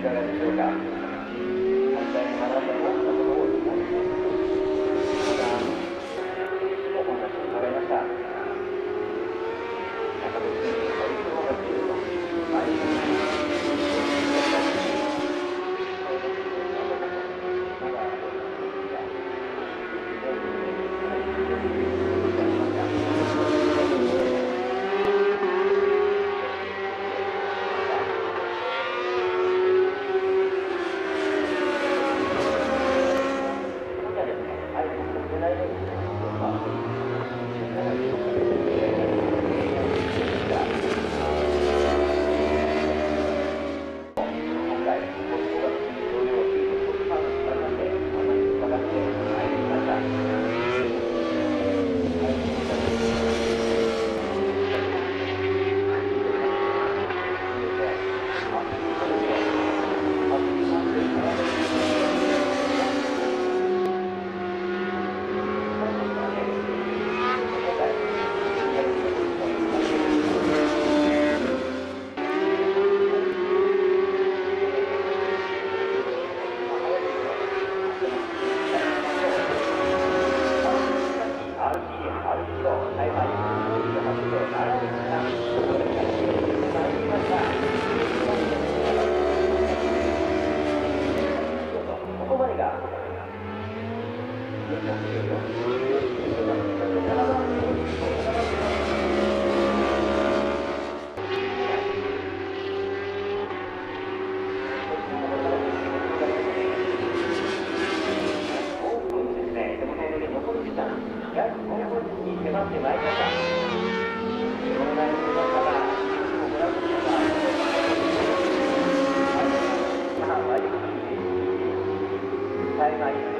いかがでしょうか。反対の花束 Bye-bye.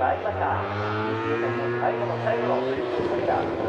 参りました。最後の最後の、